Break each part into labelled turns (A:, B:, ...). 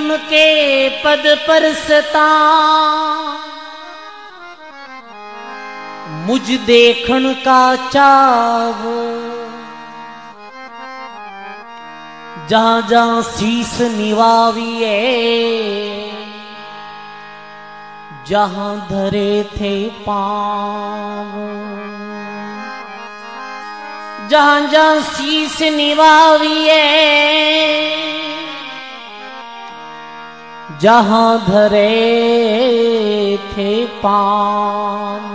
A: प्रीतम के पद पर सता। मुझ देखण का चाव। जहाँ जहाँ शीस निवाविए, जहाँ धरे थे पाव। जहाँ जहाँ शीस निवाविए जहाँ धरे थे पान।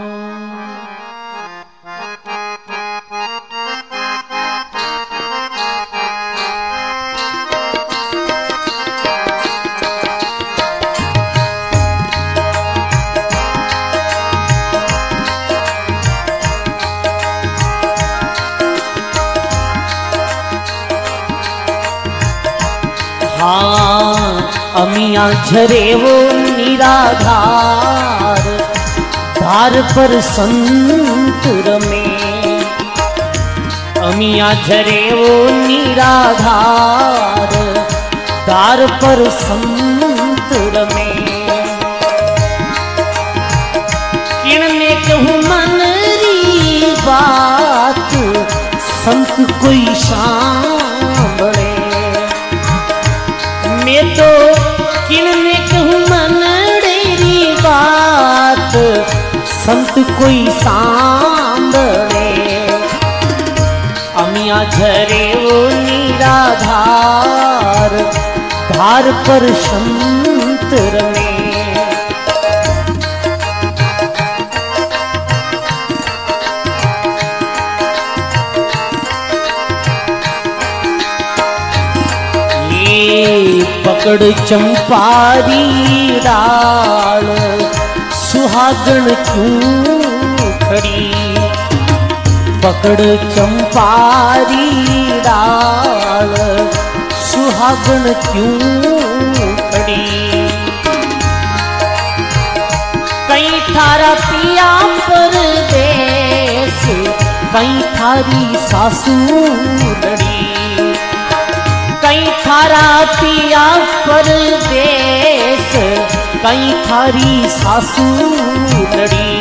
A: हाँ अमिया झरे वो निराधार। धार पर संत रमे अमिया झरे वो निराधार। धार पर संत रमे किणने कहूँ मन री बात? संत कोई सांभळे मैं तो किणने कहूँ मनड़ेरी बात, संत कोई सांभळे अमिया झरे वो निराधार, धार पर संत रमे। ये पकड़ चंपारी डाल सुहागण क्यों खड़ी? पकड़ चंपारी डाल सुहागण क्यों खड़ी? कहीं थारा पिया परदेस कहीं थारी सासू लड़ी कहीं थारा पिया परदेस कहीं थारी सासू लड़ी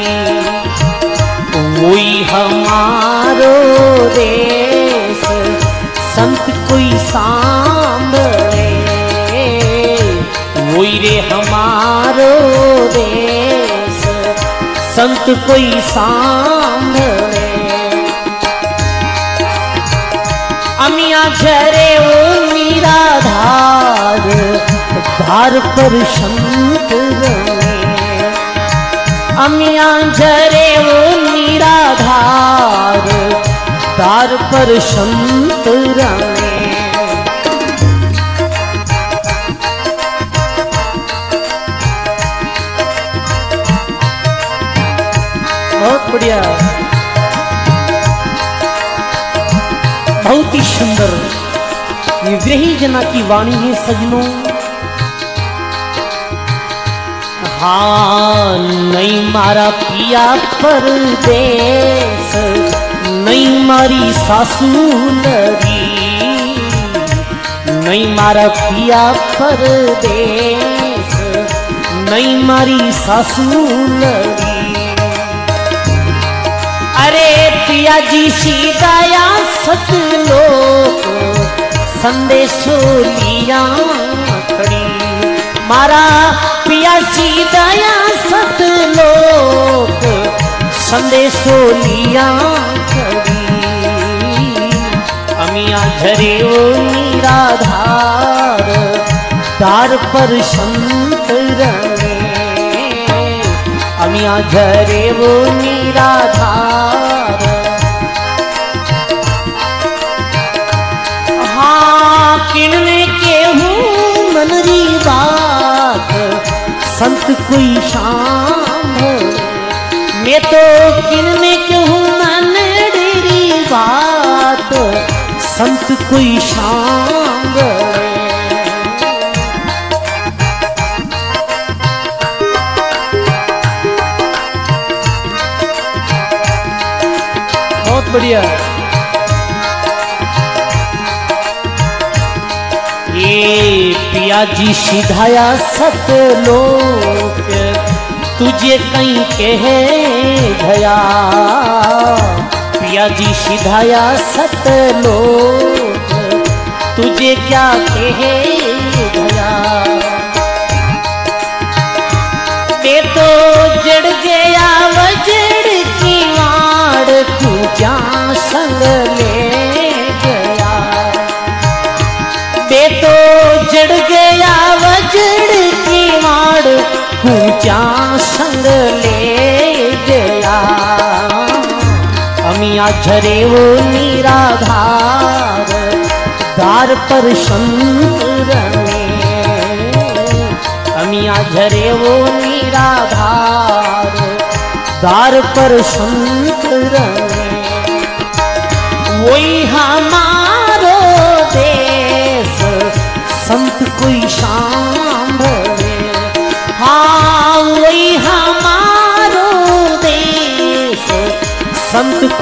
A: वही हमारो देश संत कोई सांभले वही रे हमारो देश संत कोई सांभले धार पर रमे अमिया झरे ओ मीरा धार पर रमे बहुत बढ़िया। बहुत ही सुंदर। विरही जना की वाणी है सजनों। हाँ नहीं मारा पिया परदेस, नहीं मारी सासू लरी नहीं मारा पिया परदेस, नहीं मारी सासू लरी अरे पिया जी सीताया सतलोक संदेशो लिया खड़ी। मारा पिया सीताया सतलोक संदेशो लिया खड़ी। अमिया झरे ओ निराधार दार पर संत रमे अमिया झरे वो निराधार हूँ बात। संत कोई शाम मैं तो किणने के हूँ मनरी बात। संत कोई शाम बहुत बढ़िया। पिया जी सिधाया सतलोक तुझे कहीं कहे भया। पिया जी सिधाया सतलोक तुझे क्या कहे भया। तो जड़ गया, वजड़ की वाड़ तू जा कूचा संग ले गया? झरे वो निराधार दार पर संत रमे अमिया झरे वो निराधार दार पर संत रमे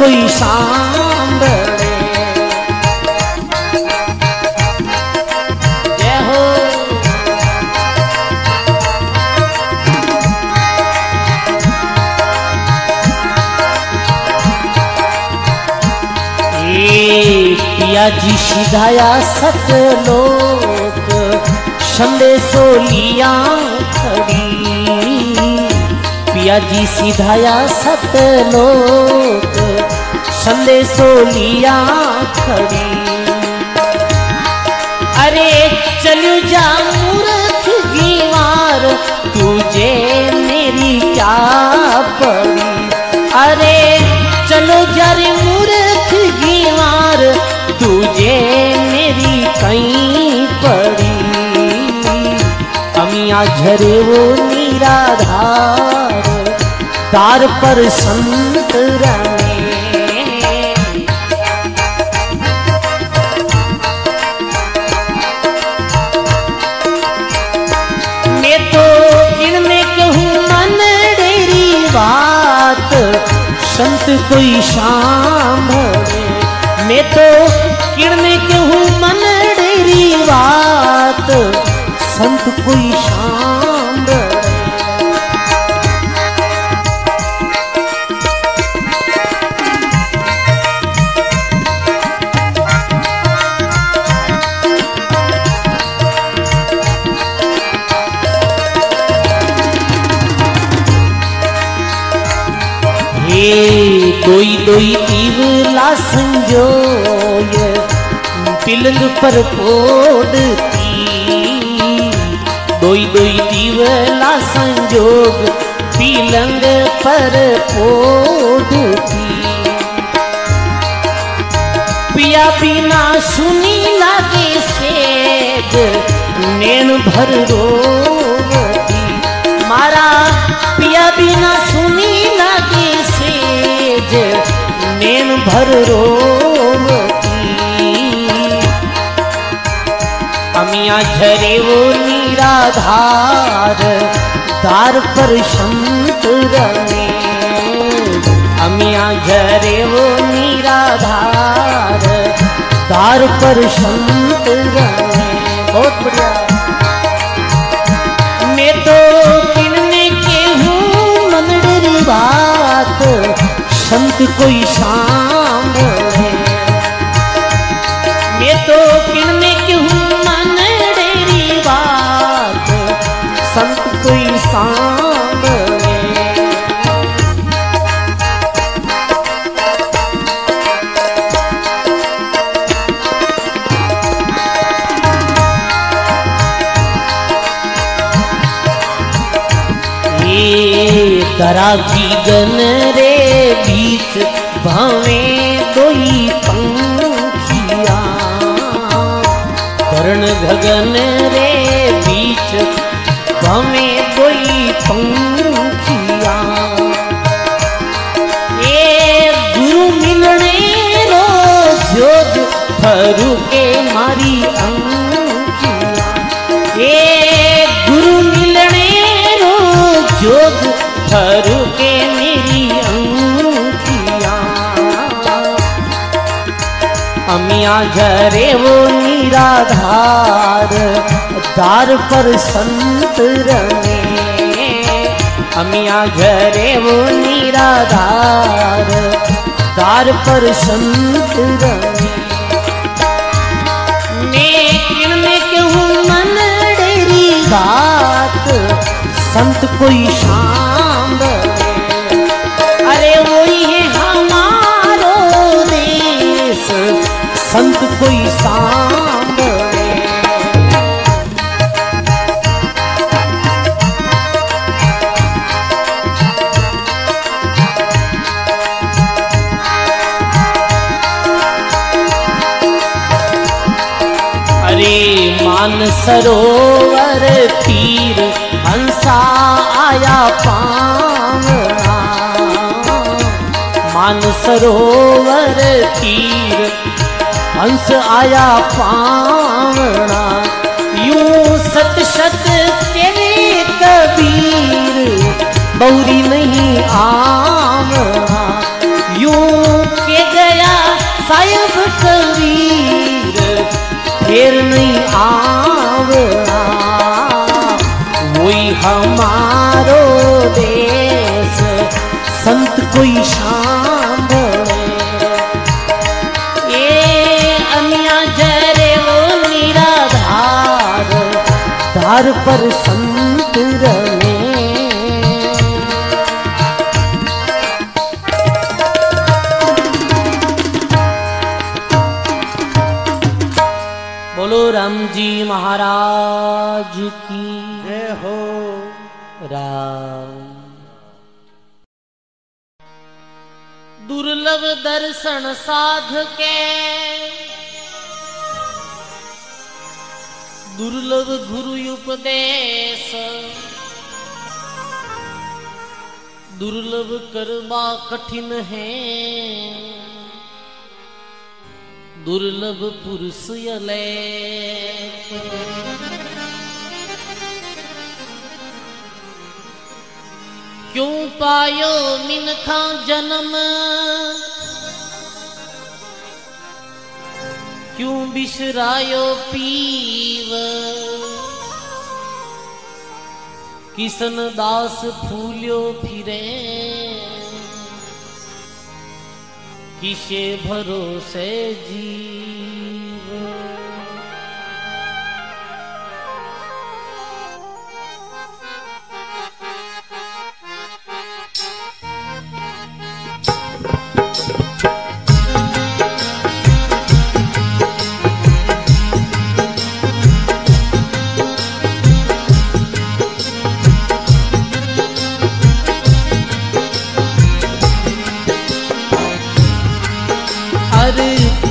A: कोई पिया जी सिधाया सतलोक संदेशो लिया खड़ी। पिया जी सिधाया सतलोक संदेशो लिया खड़ी। अरे चलू जा मूर्ख गीवार तुझे मेरी क्या पड़ी? अरे चलो जरे मूर्ख गीवार तुझे मेरी कहीं पड़ी। अमिया झरे वो निराधार, तार पर संत रमे कोई शाम भरे मैं तो किन में कहूँ, मन डेरी बात। संत कोई शाम भरे दोई तीवला संजोय पिलंग पर पोड़ती दोई दोई तीवला संजोग पिलंग पर पिया बिना सुनी लागे सेज नैन भर रोवती मारा पिया बिना सुनी लागे नैन भर रोवती अमिया झरे वो निराधार, दार पर संत रमे अमिया झरे वो निराधार, दार पर संत रमे बहुत बढ़िया। कोई शाम है। मैं तो किनने के हूँ मन डेरी बात। संत कोई शाम है। तरा की गन भावे कोई पंखिया। कर्ण गगन रे बीच भावे कोई पंखिया। ए गुरु मिलने रो जोग फरू अमिया झरे वो निराधार, दार पर संत रमे अमिया घरे वो निराधार, दार पर संत बात? संत कोई शाम संत कोई अरे मान सरोवर तीर हंसा आया पावना मान सरोवर तीर हंस आया पावना यू सत सत पर संत रमे। बोलो राम जी महाराज की।
B: जय हो।
A: राम। दुर्लभ दर्शन साध के उपदेश। दुर्लभ करवा कठिन है। दुर्लभ पुरुष क्यों पायो मिनखा जन्म? क्यों बिसरायो पीव? किशन दास फूल्यो फिरे। किसे भरोसे जीव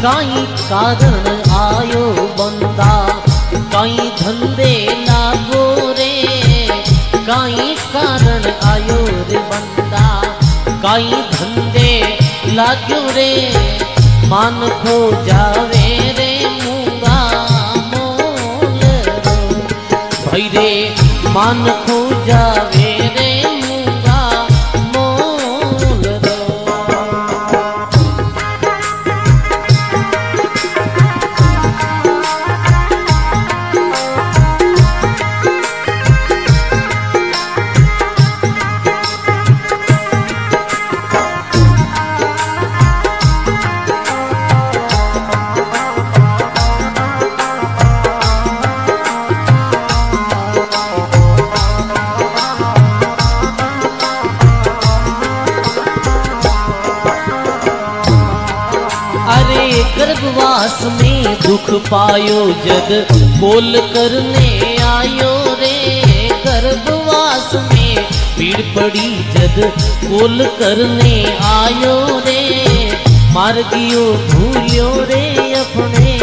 A: काई कारण आयो बंदा काई धंधे लागो रे काई कारण आयो रे बंदा काई धंधे लाग्यो रे, मान खो जावे रे मूँगा मोल भाई रे, मान खो जावे रे दुख पायो जग, बोल करने आयो रे गर्भवास में पीड़ पड़ी जग, बोल करने आयो रे। मार गियो भूलियो रे, अपने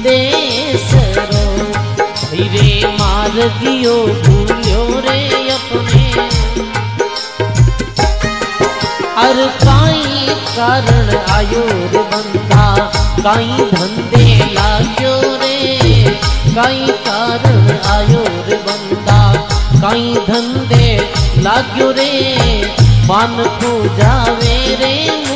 A: देश रो रे मार गियो भूलियो रे, अपने। हर काई कारण रे बंदा काई धंधे लागो रे, कई कारण रे बंदा कई धंधे लागो रे मन को जावे रे।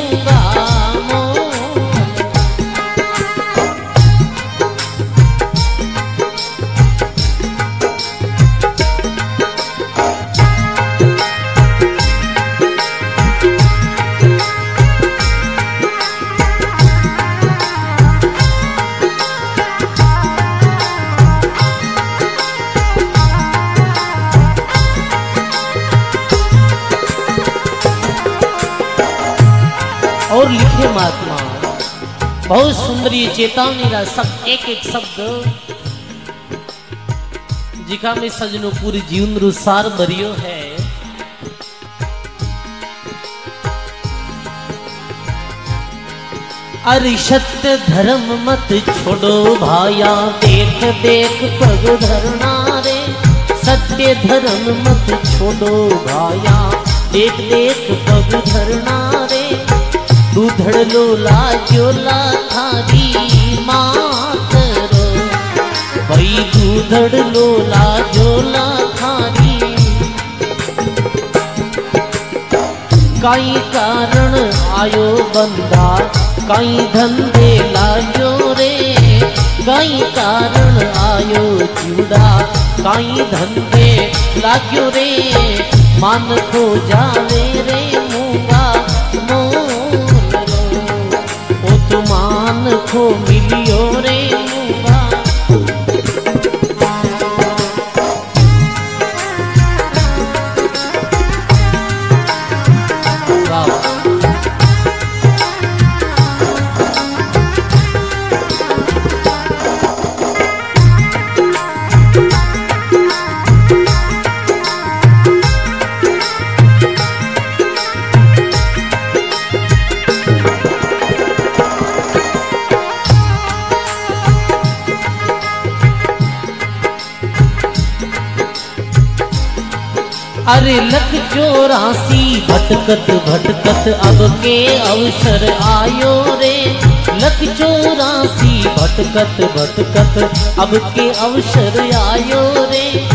A: बहुत सुंदर ये चेतावनी रहा सब एक एक शब्द। जिका में सजनो पूरी जीवन रो सार भरियो है। अरे सत्य धर्म मत छोड़ो भाया, देख देख पग धरना रे। सत्य धर्म मत छोड़ो भाया, देख देख पग धरना रे। दूधड़ लोला जोला थारी मात रो। भाई दूधड़ लोला जोला थारी काई कारण आयो बंदा, काई धंधे लाजो रे। काई कारण आयो चूड़ा काई धंधे लाग्यो रे। मन खो जावे रे मूँगा। मान मिलियो रे अरे लख चौरासी, भटकत भटकत, अब के अवसर आयो रे। लख चौरासी, भटकत भटकत, अब के अवसर आयो रे।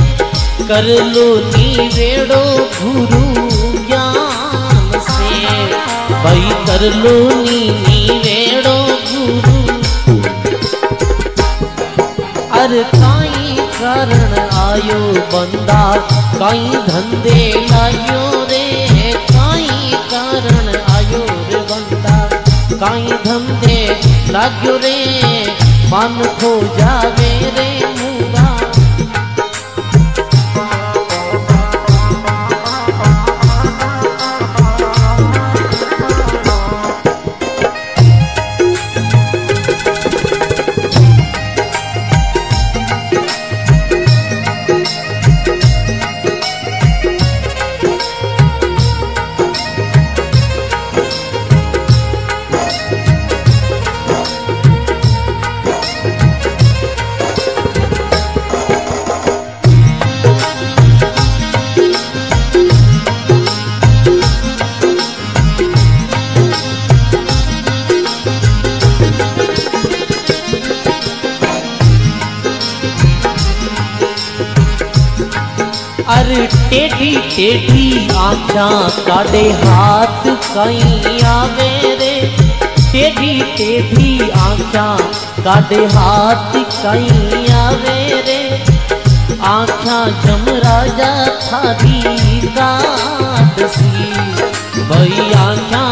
A: कर लो नीवेड़ो गुरु ज्ञान से। भाई, कर लो नी नीवेड़ो गुरु। अर काई कारण आयो बंदा, कई धंधे लायो रे, कई कारण आयो रे बंदा। कई धंधे लाग्यो रे, मन खो जावे रे अरे टेढ़ी टेढ़ी आखा काटे हाथ कहीं आवे रे। टेढ़ी आँखा काडे हाथ कहीं आवे रे। आँखा जम राजा थारी काट सी भई आँखा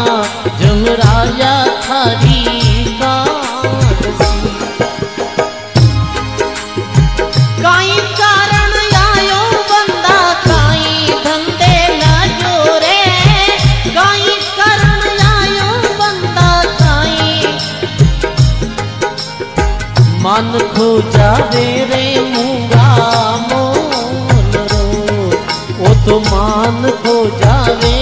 A: मन खो रे मूँगा मोल रो। ओ तो मान खो जावे।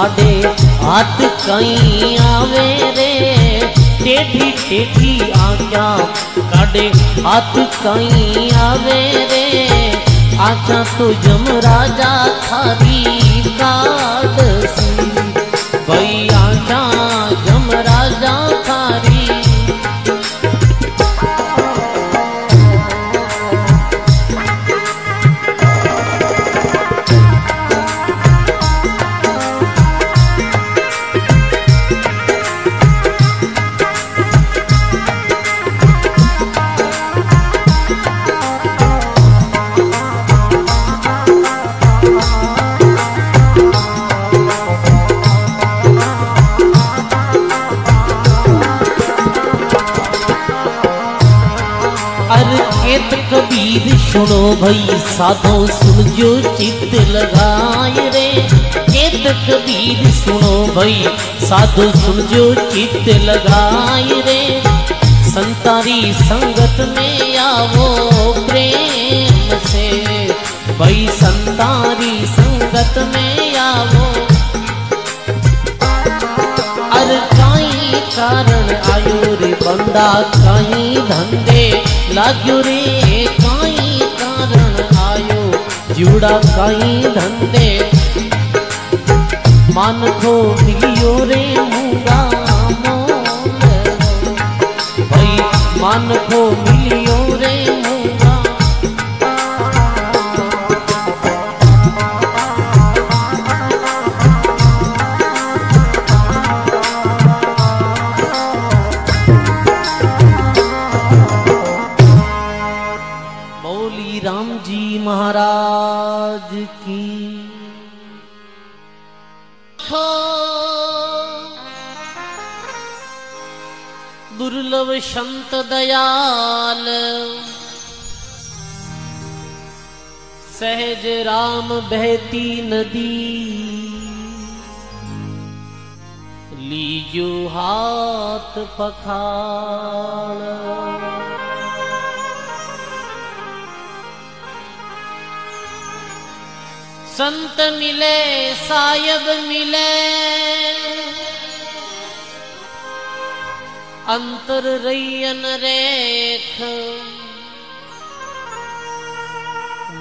A: काडे हाथ कई आवे रे। टेढ़ी टेढ़ी आख्या काडे हाथ कई आवे रे। आख्या तो जम राजा थारी काट सुनो भाई, साधो सुन जो चित्त लगाए रे। खेत कबीर सुनो भाई, साधो सुन जो चित्त लगाए रे। संतारी संगत में आवो प्रेम से। भई, संतारी संगत में आवो अर काई कारण आयो रे, बंदा काई धंधे, लाग्यो रे जुड़ा कई धंधे। मान खो मिलियो रे मुंगा मोल भाई मान खो मिलियो महाराज की दुर्लभ संत दयाल सहज राम बहती नदी लीजो हाथ पखाड़ संत मिले सायब मिले। अंतर रैयन रेख।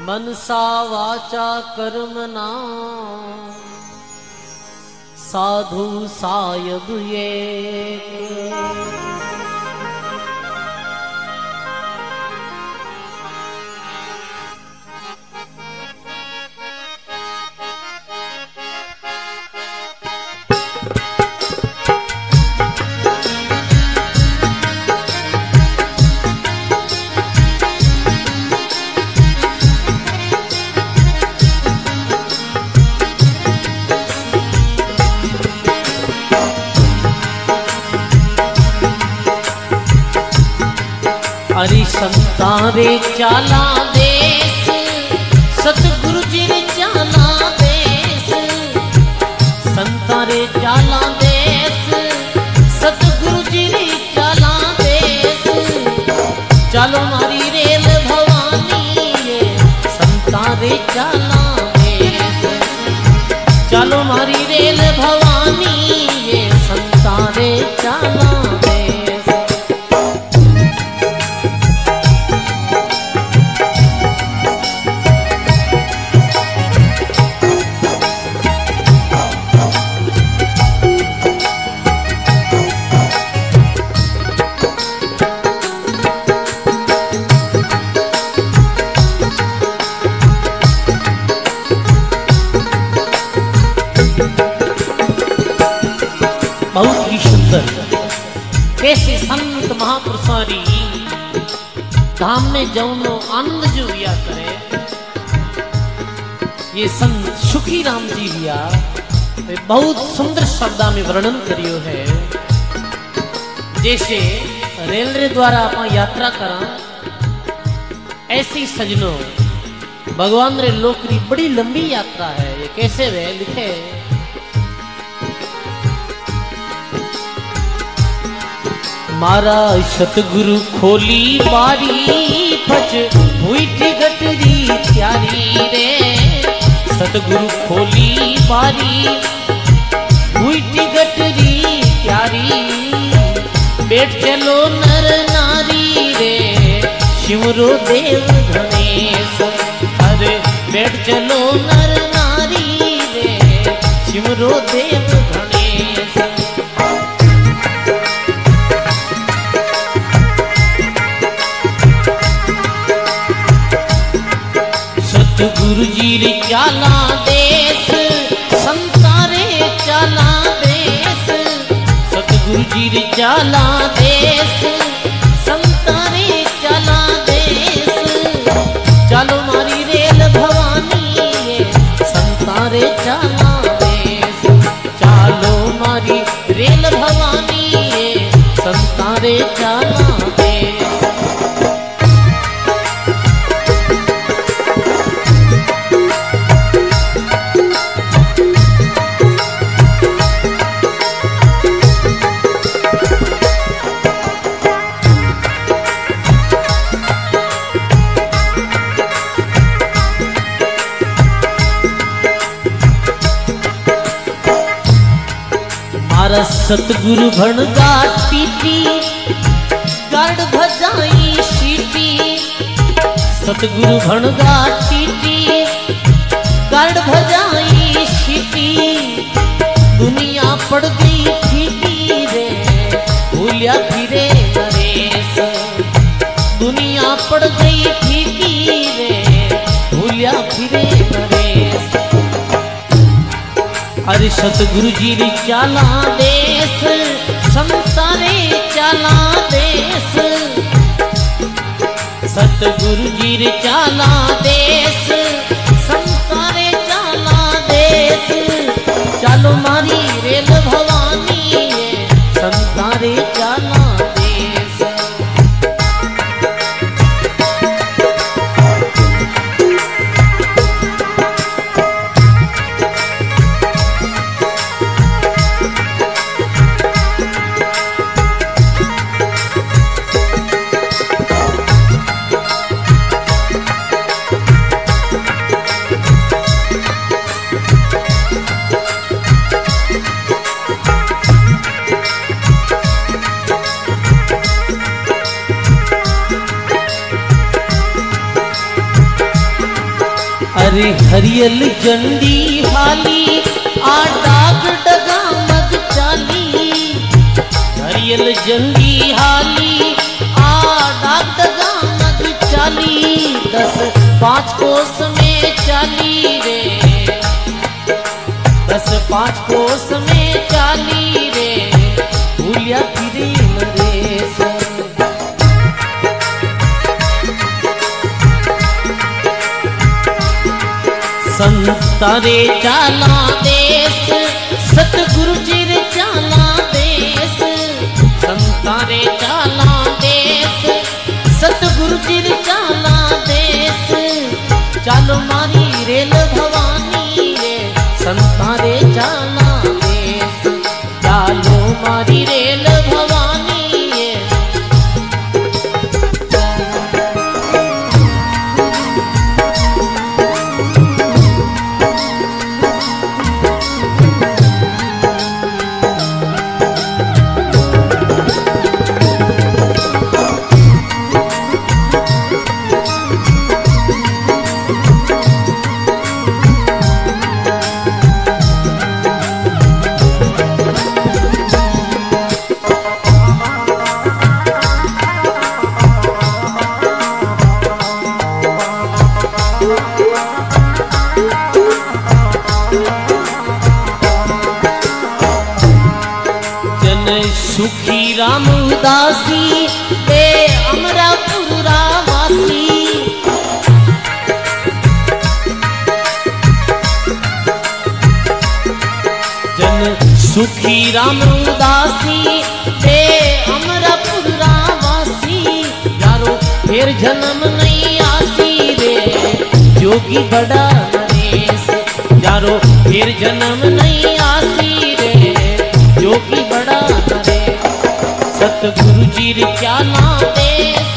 A: मनसा वाचा कर्मना साधु सायब ये हरि संतारे चाला देश सतगुरु जी रे चाला देश संतारे चाला देश सतगुरु जी रे चाला देश चलो मारी रेल भवानी ये संतारे चाला देश चलो मारी रेल भवानी में जौनो आनंद जो लिया करे, ये संत सुखी राम जी लिया, वे बहुत सुंदर शब्दा में वर्णन करियो है। जैसे रेलवे द्वारा आप यात्रा करा, ऐसी सजनो, भगवान रे लोक री बड़ी लंबी यात्रा है, ये कैसे वे लिखे? मारा सतगुरु खोली बारी फच हुई गटरी त्यारी रे। सतगुरु खोली बारी हुई गटरी प्यारी। बैठ चलो नर नारी रे शिवरो देव गणेश। अरे, बैठ चलो नर नारी रे शिवरो देव सतगुरु जाला देश। सतगुरु भणदा पीती गर्ड भजाई सतगुरु सतगुरु भणदा पीती हर सतगुरु जी री चाला देस संतां रे चाला देस। सतगुरु जी री चाला देस संतां रे चाला देस। चलो मारी रे हरियल जंडी हाली आ डाग डगा मग चाली। हरियल जंडी हाली आ डाग डगा मग चाली। दस पाँच कोस में चाली रे। दस पाँच कोस में चाली रे। भूलिया फिरे संतारे चाला देश सतगुरु जी रे चाला देश संतारे चाला देश सतगुरु जी रे चाला देश चालो मारी रेल भवानी रे संतारे चाला सुखी राम उदासी ए अमरापुरा वासी यारो फिर जन्म नहीं आसी रे। जोगी बड़ा नरेश, यारो फिर जन्म नहीं आसी रे। जोगी बड़ा नरेश सतगुरु जी रे चाला देश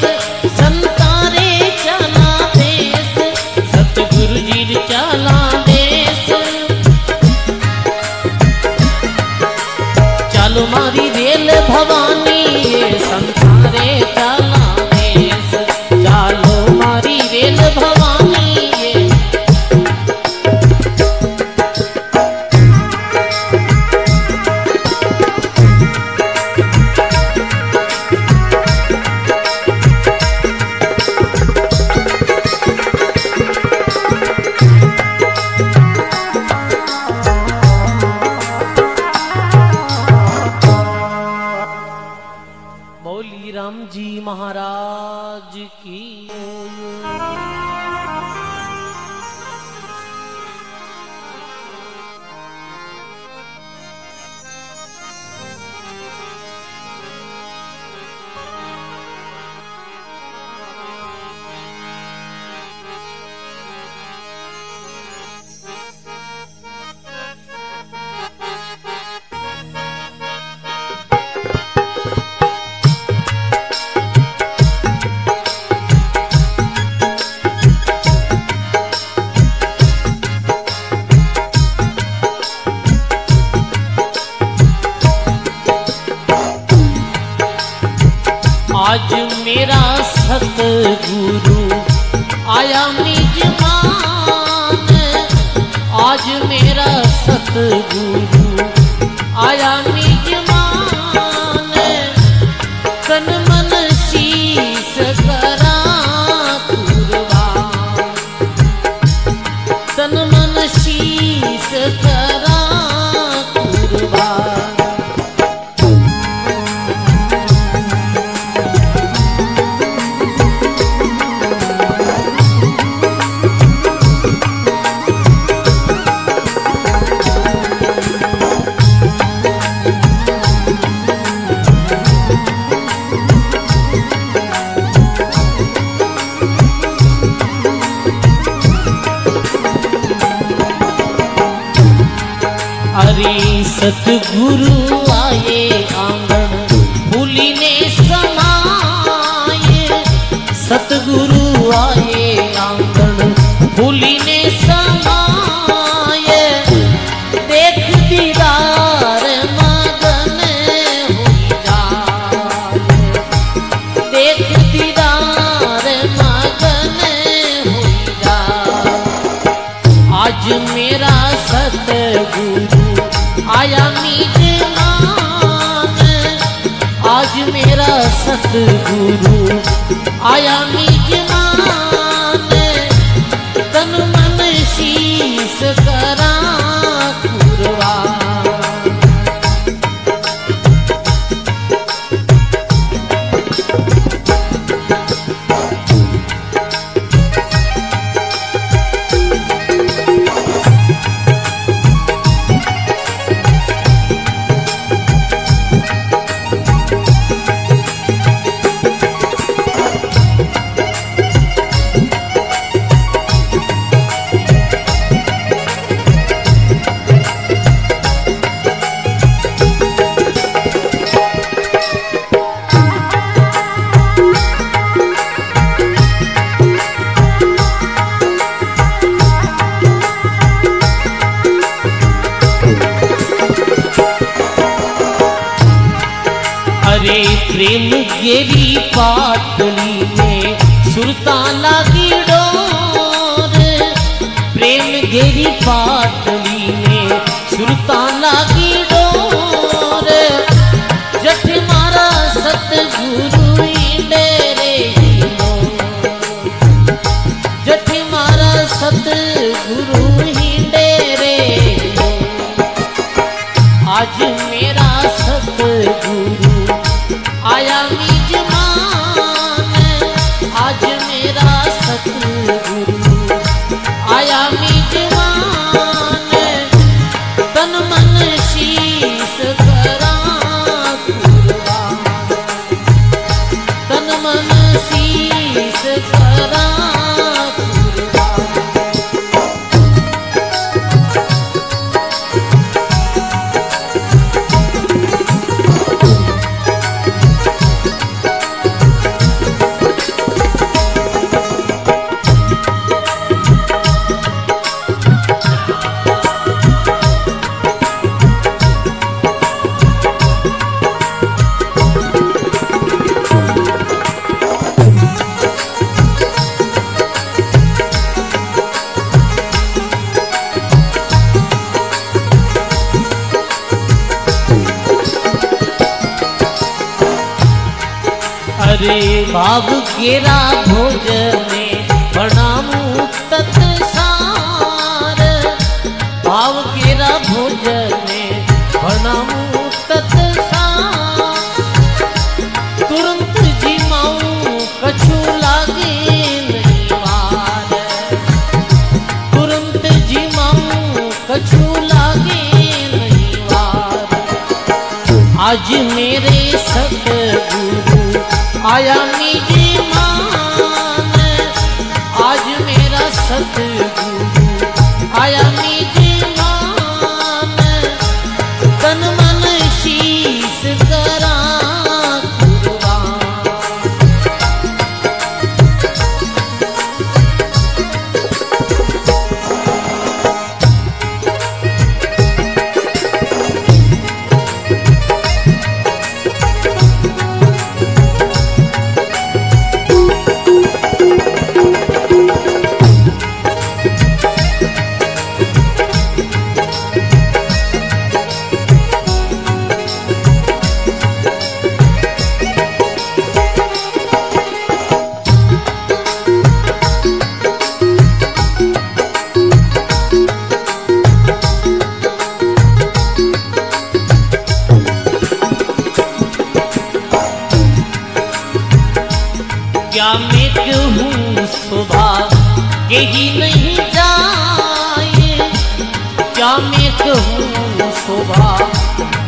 A: मैं कहूँ शोभा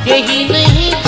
A: यही नहीं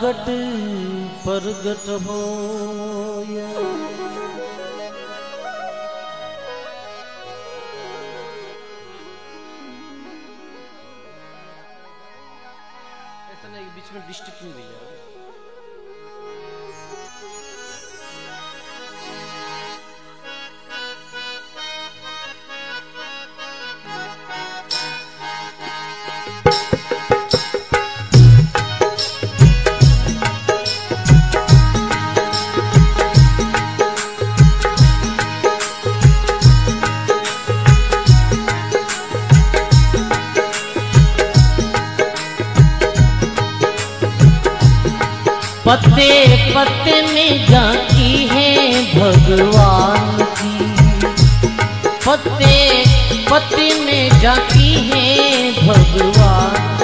A: प्रगट प्रगट हो। भगवान की। पत्ते पत्ते में जाती है भगवान।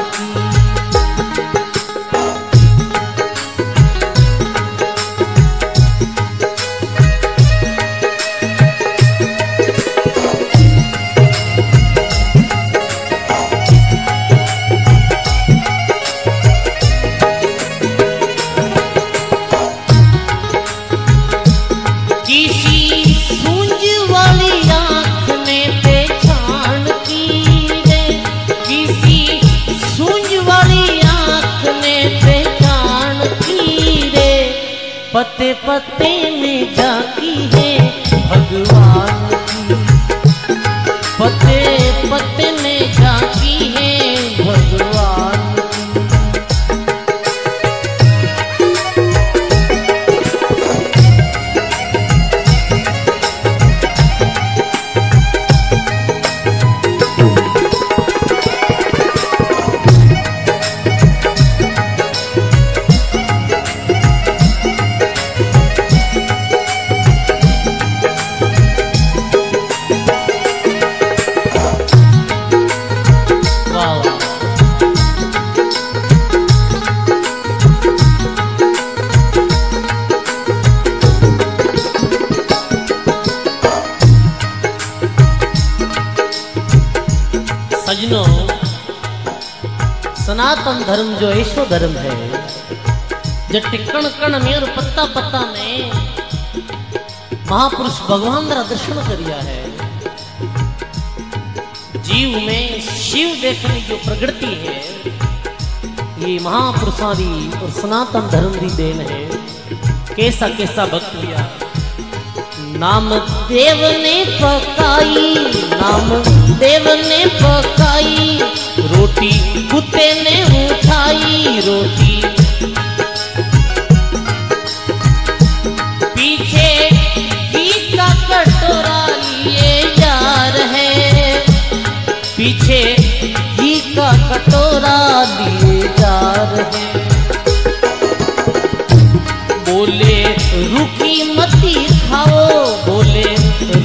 A: जो टिकण कण में और पत्ता पत्ता में महापुरुष भगवान रा दर्शन करिया है। जीव में शिव देखने की जो प्रकृति है, ये महापुरुषां दी और सनातन धर्म की देन है। कैसा कैसा भक्त लिया। नाम देव ने पकाई, नाम देव ने पकाई, रोटी कुत्ते ने उठाई, रोटी कटोरा लिए जा रहे। बोले रुकी मती खाओ। बोले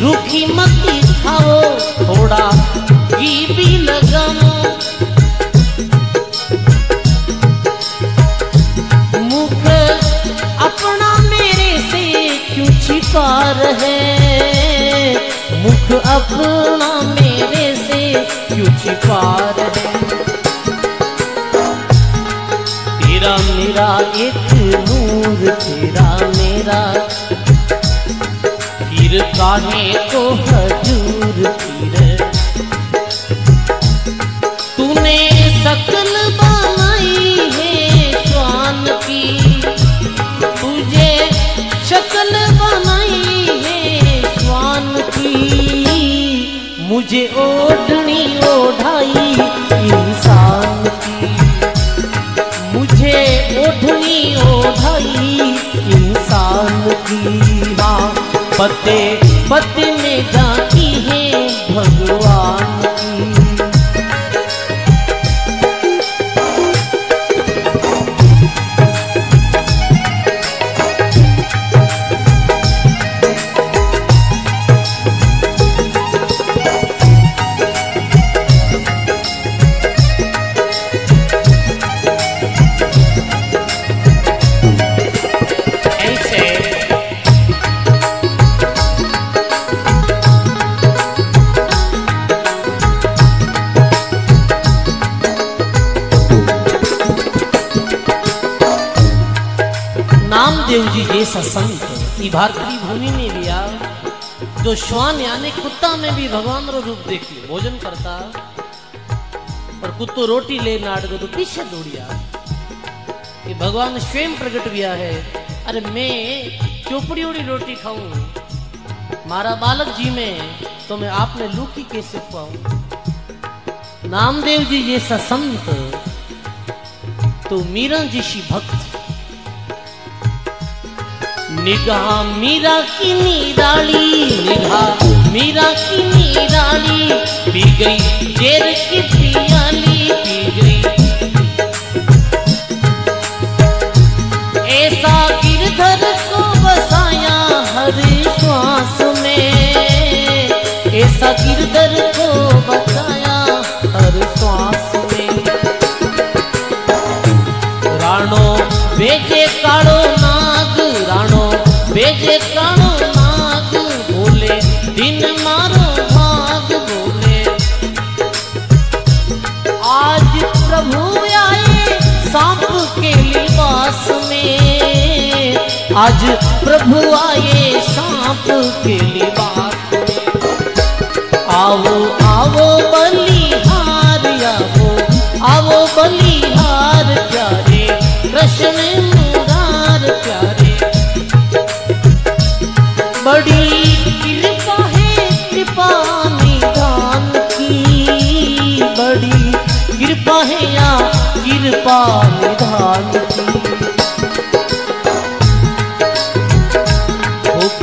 A: रुकी मती खाओ। थोड़ा घी भी लगाओ। मुख अपना मेरे से क्यों छिपा रहे? मुख अपना मेरे से क्यों छिपा रहे? तेरा मेरा, एक नूर तेरा मेरा। फिर काहे को हजूर फिर? तूने शकल बनाई है स्वान की। तुझे शक्ल बनाई है स्वान की। मुझे ओढ़नी इंसान पते पत्नी जाती है भगवान नामदेव संत ई भारतीय भूमि में लिया जो श्वान यानी कुत्ता में भी भगवान रो रूप देख लियो भोजन करता, और कुत्तो रोटी ले नाट गो तो पीछे दौड़िया कि भगवान स्वयं प्रकट हुआ है, अरे मैं चोपड़ी उड़ी रोटी खाऊं, मारा बालक जी में तो मैं आपने लूकी कैसे खुआऊं? नामदेव जी जैसा संत तो मीरा जैसी भक्त निगाह मीरा की निराली निगाह मीरा की निराली पी गई जेर की पियाली पी गई ऐसा गिरधर को बसाया हर श्वास में ऐसा गिरधर को मारो आज प्रभु आए सांप के लिबास आओ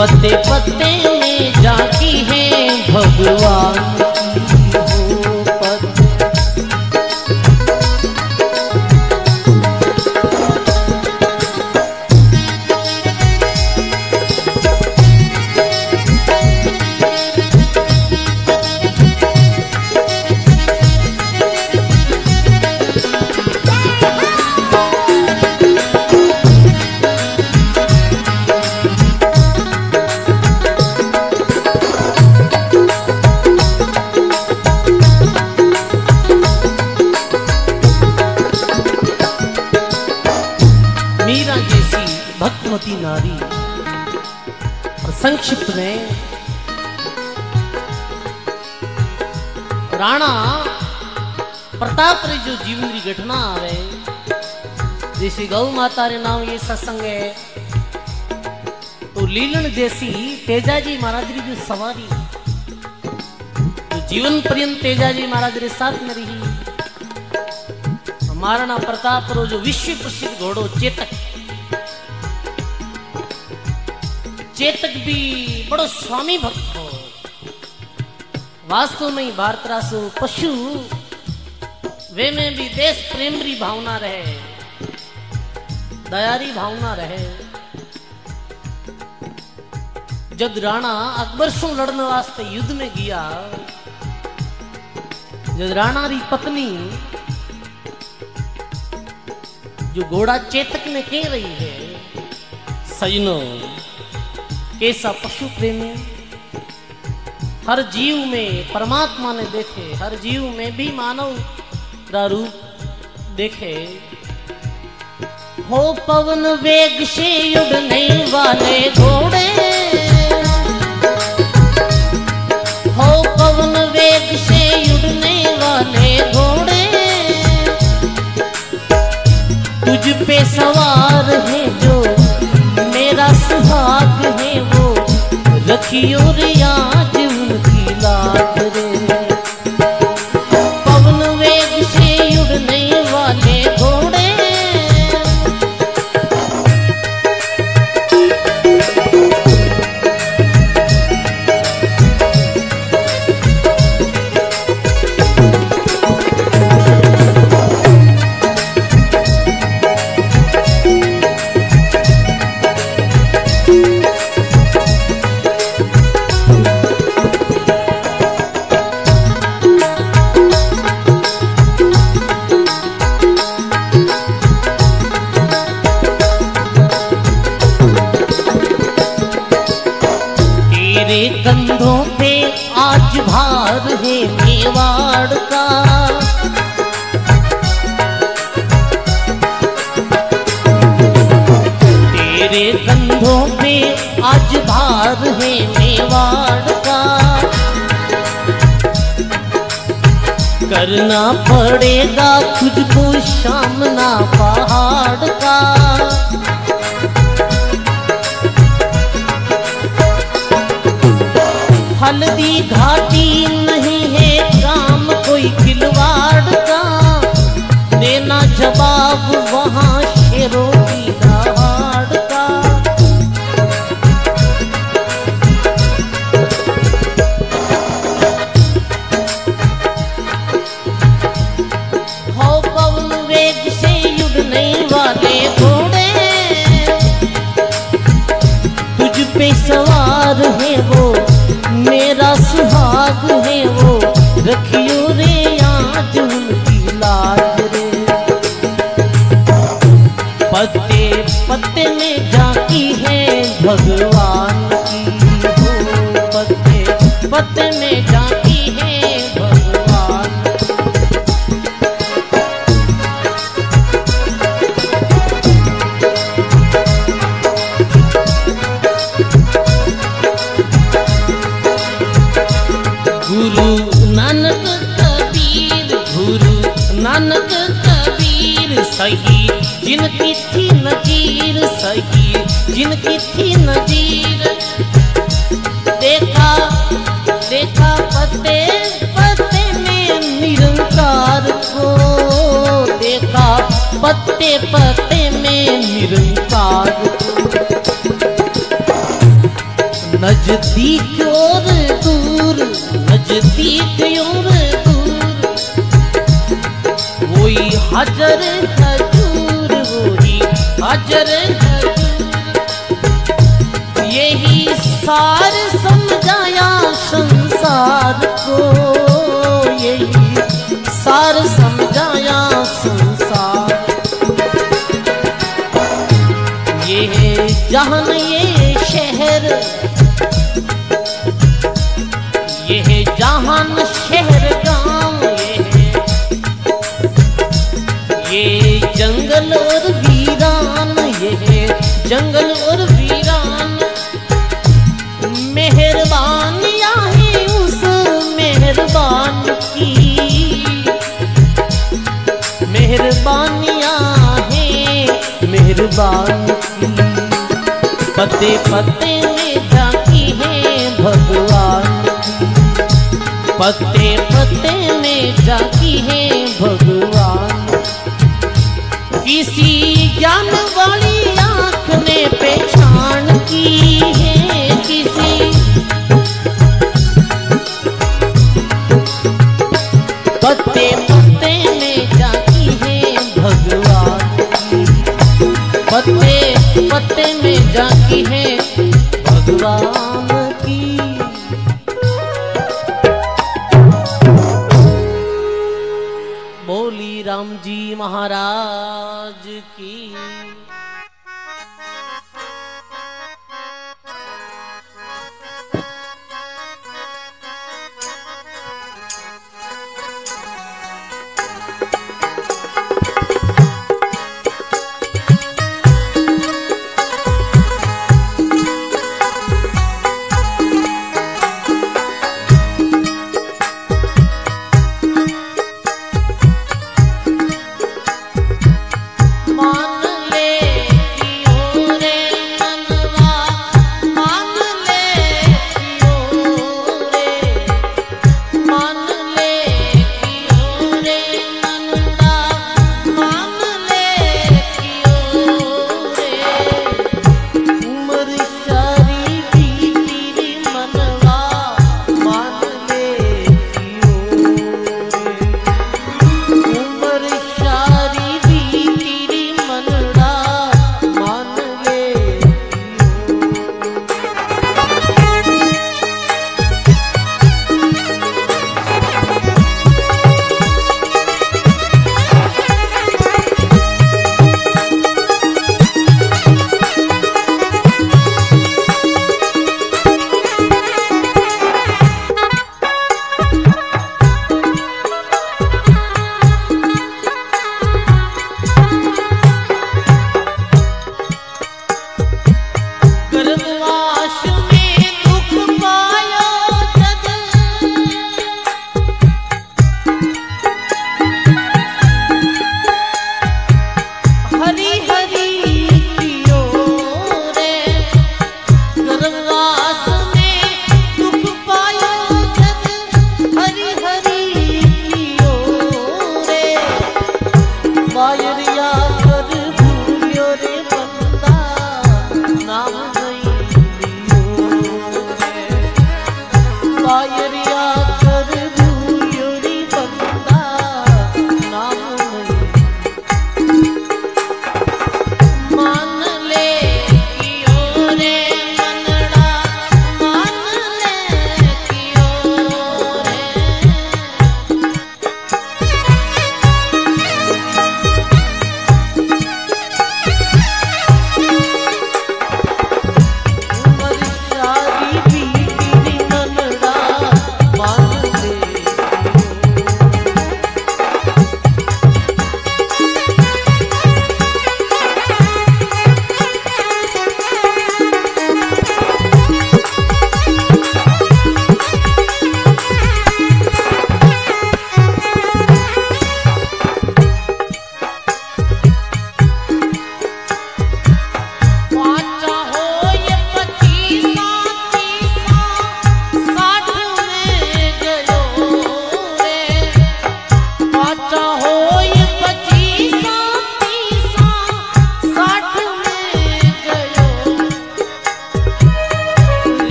A: पत्ते पत्ते में जाती है भगवान। जो जीवन री। आवे जैसे गौ माता रे नाम ये सत्संग है। तो लीलन जैसी तेजाजी महाराज री जो सवारी। जो जीवन पर्यंत तेजाजी महाराज रे साथ में रही। महाराणा प्रताप रो जो विश्व प्रसिद्ध घोड़ो चेतक। चेतक भी बड़ो स्वामी भक्त हो। वास्तव में भारत रासो पशु वे में भी देश प्रेम री भावना रहे दयारी भावना रहे जब राणा अकबर से लड़ने वास्ते युद्ध में गया, जब राणा री पत्नी जो घोड़ा चेतक ने कह रही है, सजनो, कैसा पशु प्रेमी, हर जीव में परमात्मा ने देखे, हर जीव में भी मानव का रूप देखे। हो पवन वेग से उड़ने वाले घोड़े। हो पवन वेग से उड़ने वाले घोड़े। तुझ पे सवार है जो, मेरा सुहाग है वो। रखियो रे आज उनकी लाज। खुद पत्ते पत्ते में निरंकार नज़दीक और दूर, नज़दीक और दूर। वही हजर हजूर, वही हजर हजूर। यही सार सम जहाँ ये शहर पत्ते झांकी है भगवान। पत्ते पत्ते में झांकी है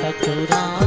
A: ठकुरा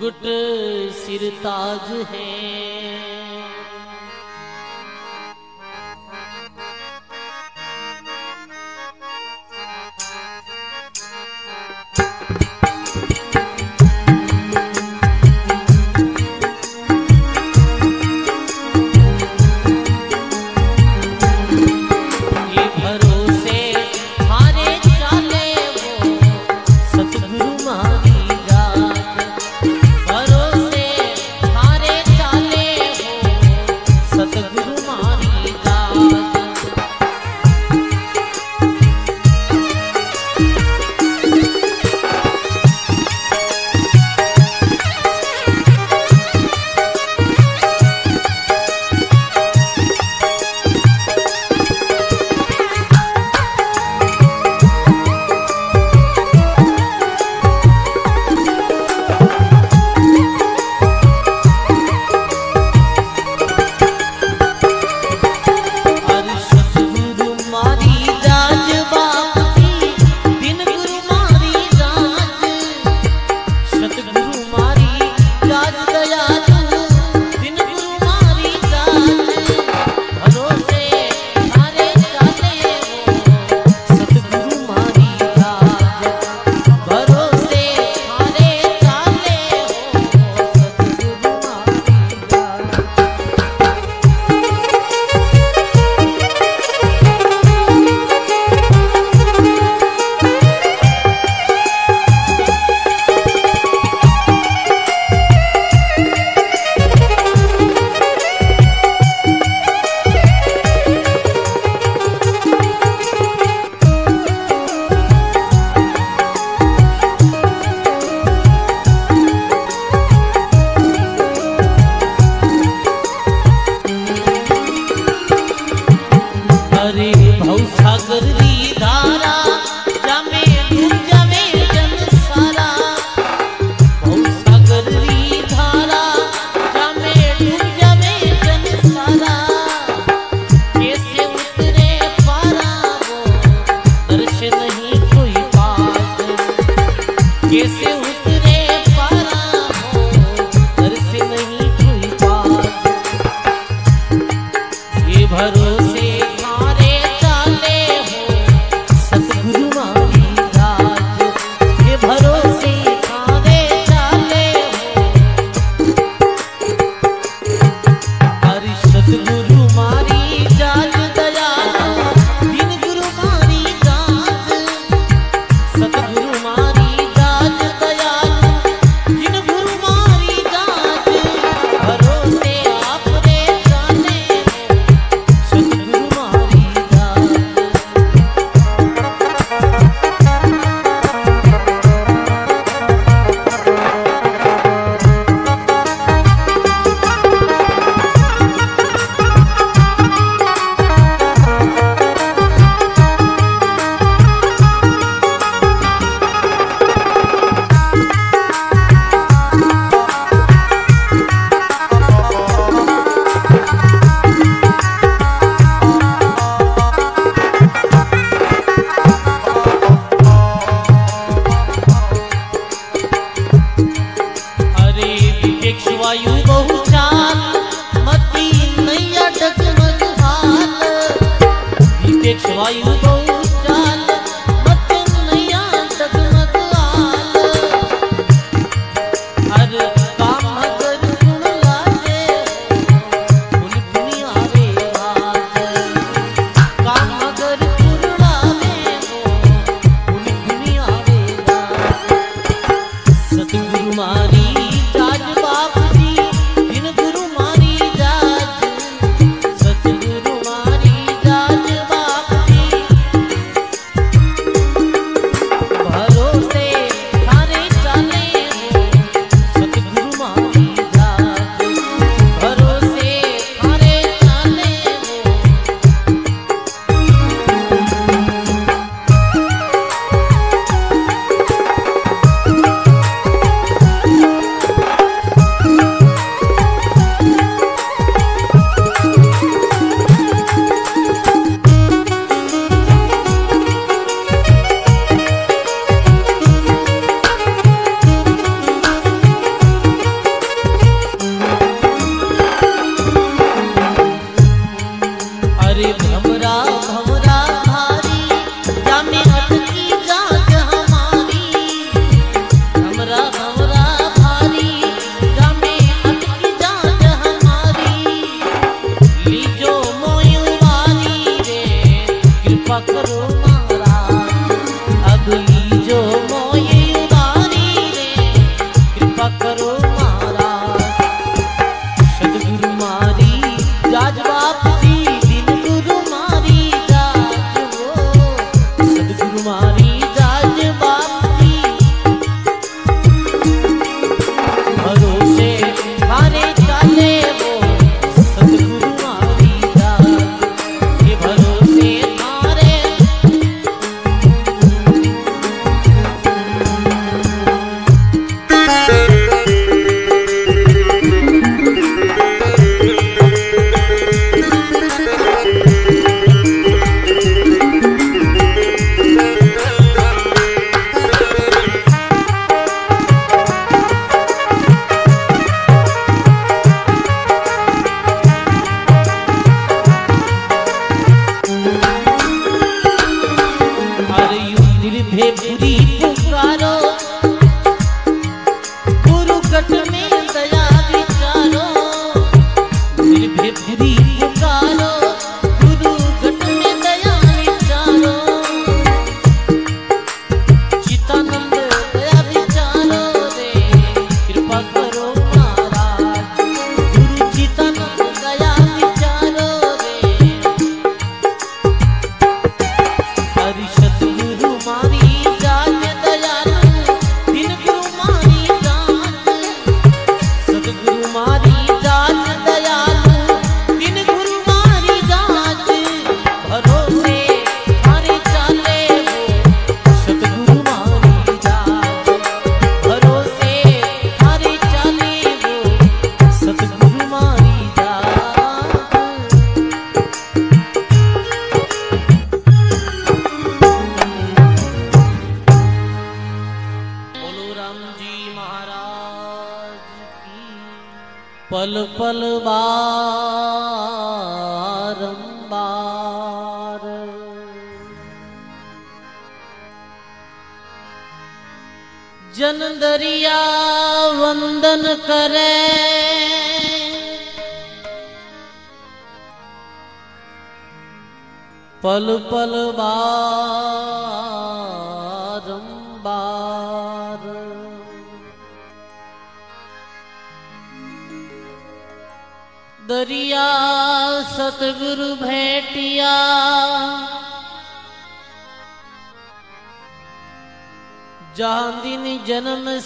A: मुकुट सिरताज है।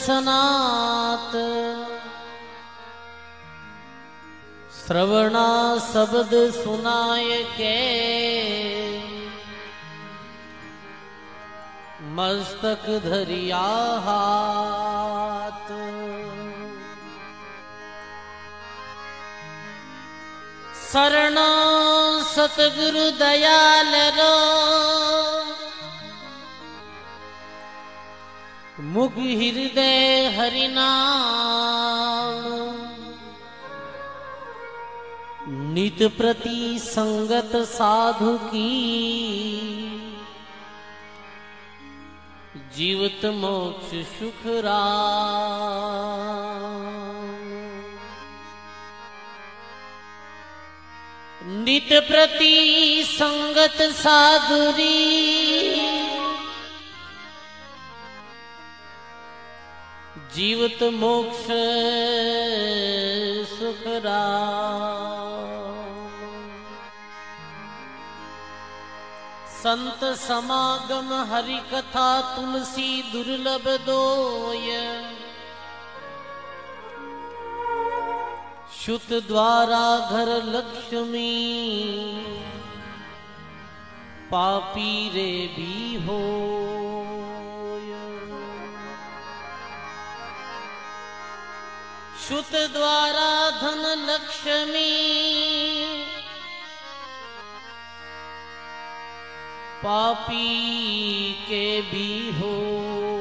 A: सनात श्रवणा शब्द सुनाय के। मस्तक धरिया हाथ। शरण सतगुरु दयाल रो। मुख हृदय हरिनाम नित प्रति संगत साधु की। जीवत मोक्ष सुखरा नित प्रति संगत साधुरी जीवत मोक्ष सुख राम। संत समागम हरि कथा तुलसी दुर्लभ दोय। शुत द्वारा घर लक्ष्मी, पापी रे भी हो। शुत द्वारा धन लक्ष्मी। पापी के भी हो।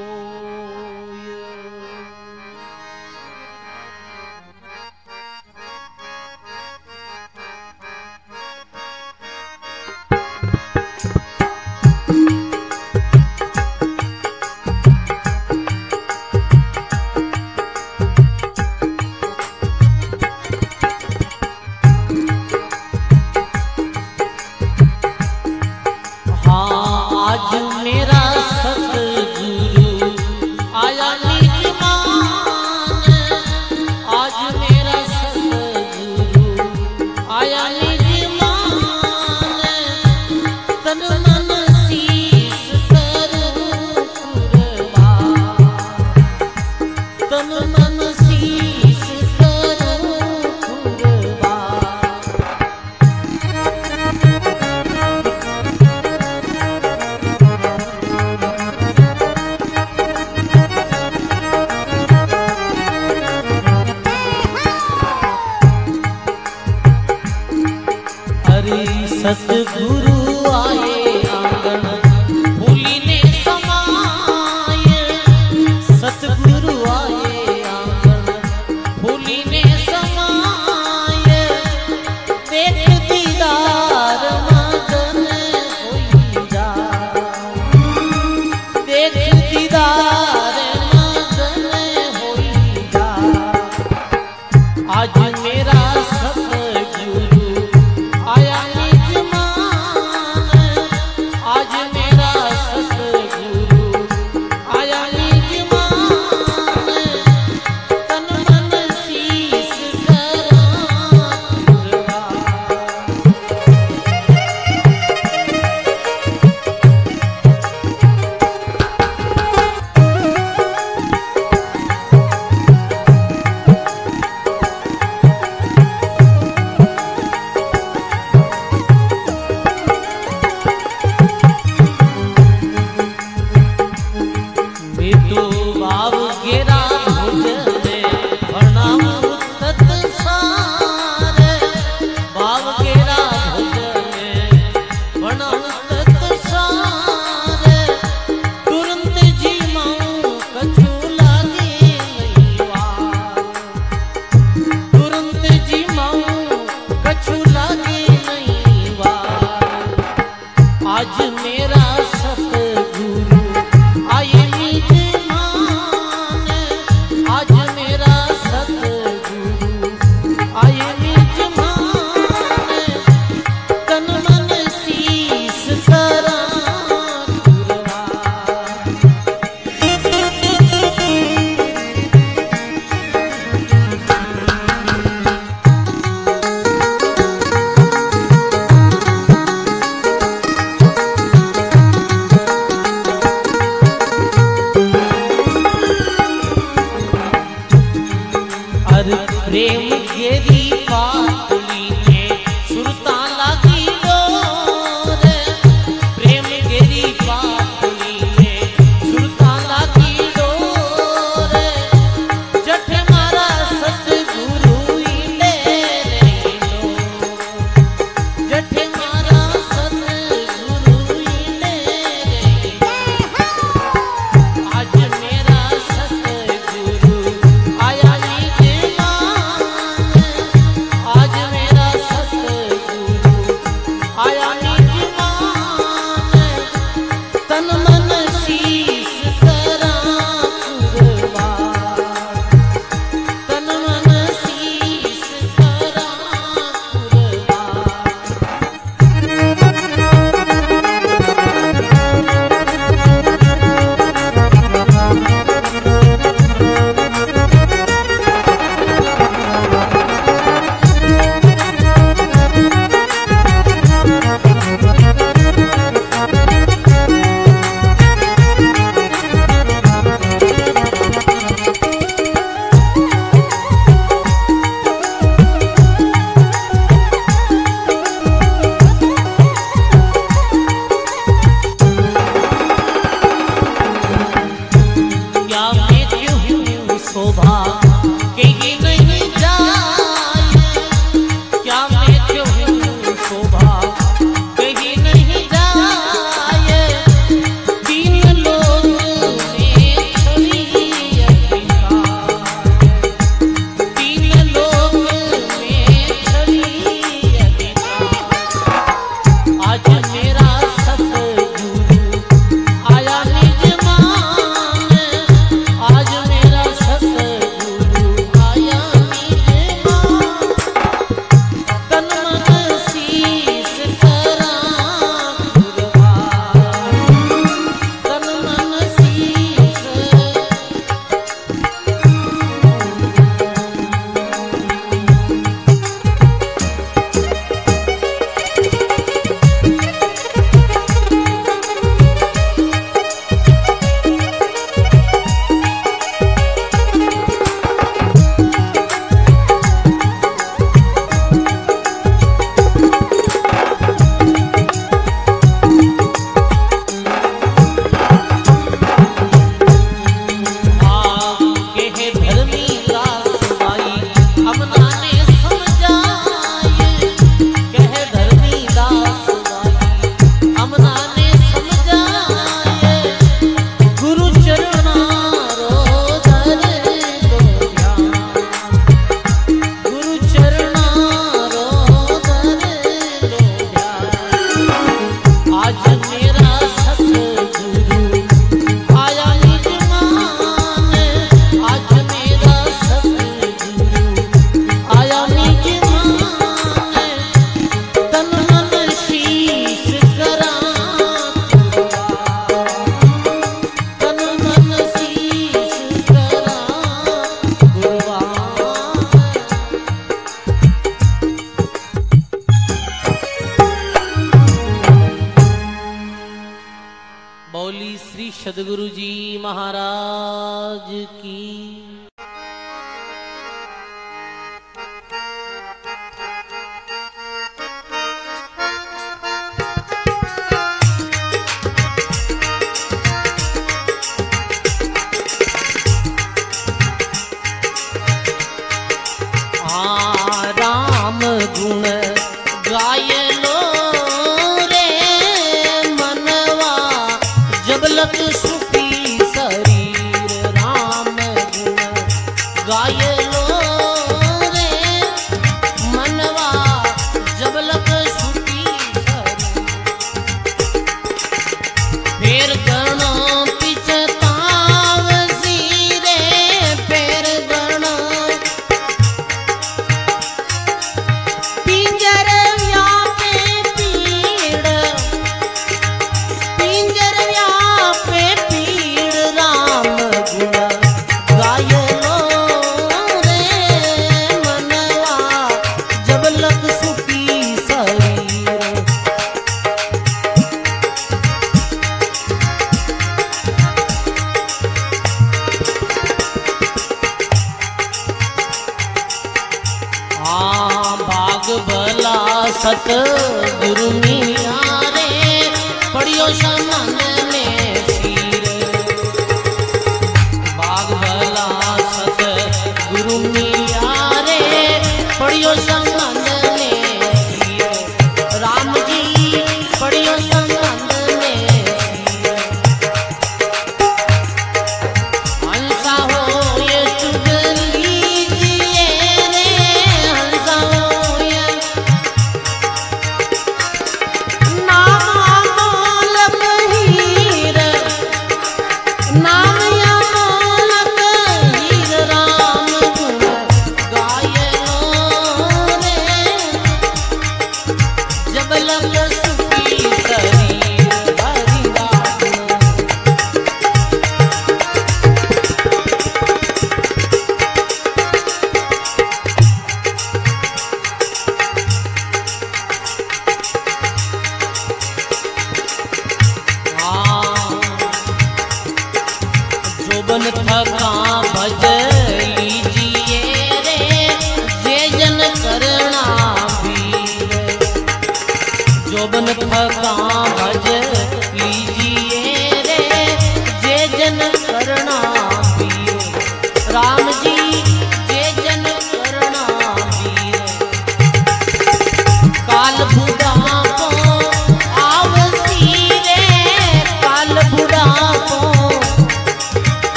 A: बौली श्री सदगुरु जी महाराज की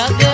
A: ya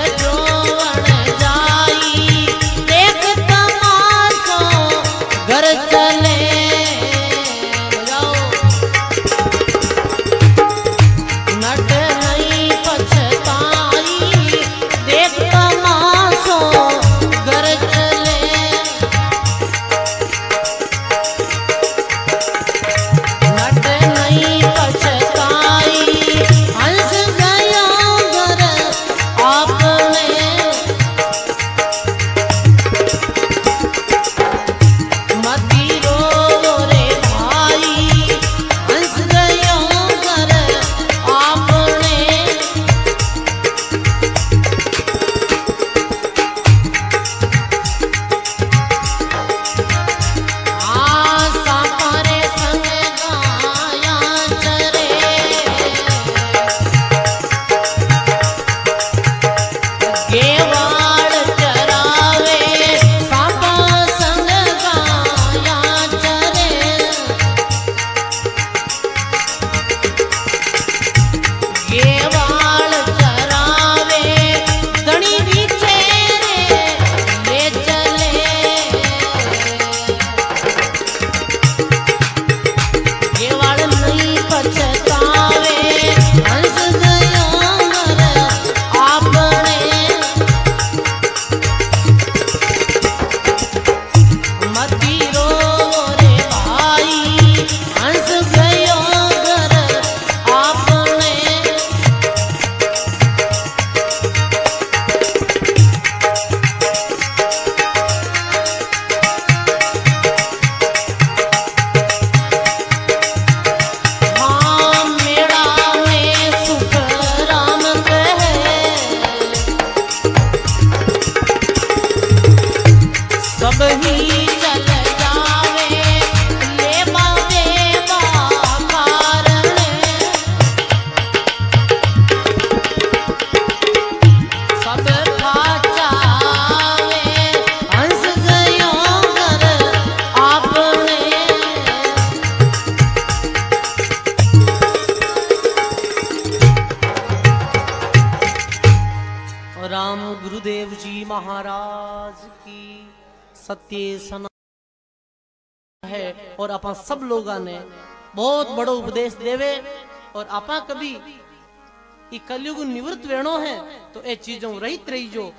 A: कलयुग निवृत्त वेणो है तो ये चीज़ों रहित रहीजो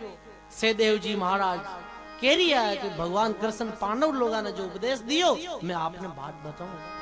A: सेदेव जी महाराज कह रही है कि भगवान कृष्ण पांडव लोगों ने जो उपदेश दियो, मैं आपने बात
B: बताऊँगा।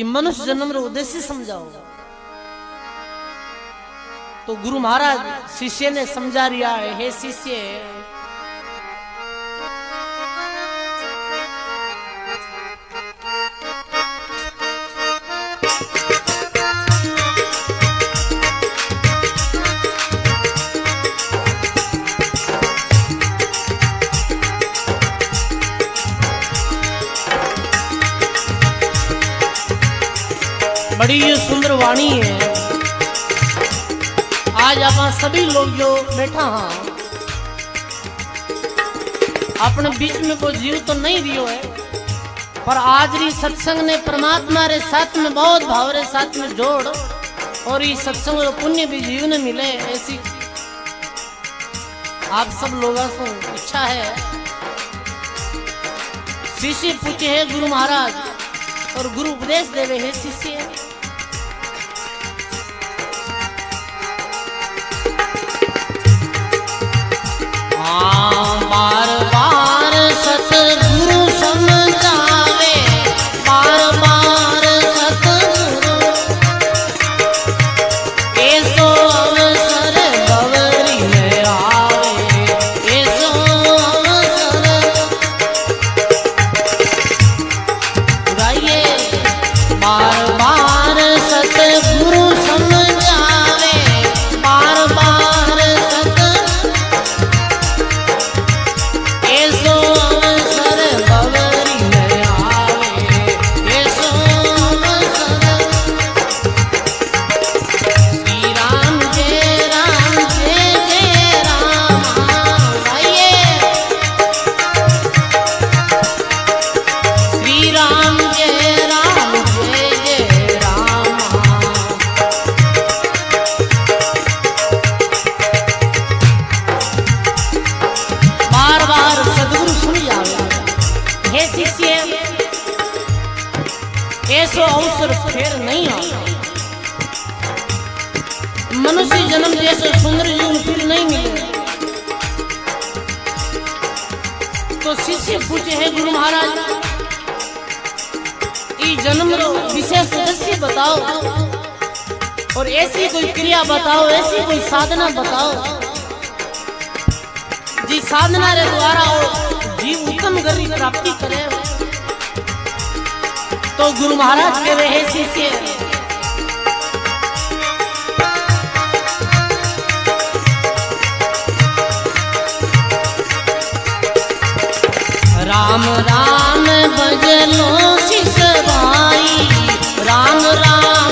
B: कि
A: मनुष्य जन्म रो उद्देश्य समझाओ। तो गुरु महाराज, शिष्य ने समझा रिया है हे शिष्य वाणी है। आज आप सभी लोग जो बैठा हाँ अपने बीच में कोई जीव तो नहीं दियो है, पर आज री सत्संग ने परमात्मा रे साथ में बहुत भाव रे साथ में जोड़, और ये सत्संग और पुण्य भी जीव ने मिले ऐसी आप सब लोगों को इच्छा है। शिष्य पूछे है, गुरु महाराज, और गुरु उपदेश देवे है, शिष्य है। गुरु महाराज के रहे शिष्य राम राम बजलो शिष्य भाई राम राम